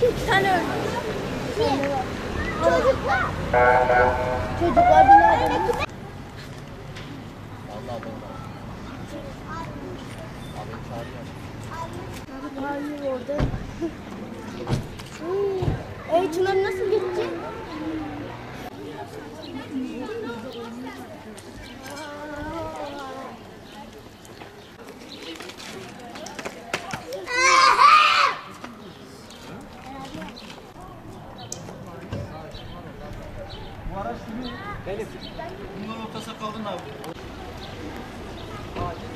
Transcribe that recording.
Çocuklar. Çocuklar binlerden. Vallahi ben de. Abi çağırıyor. Hayır orada. Ey Çınar nasıl Baraj gibi. Elif. Bundan ortası kaldın abi. Hadi.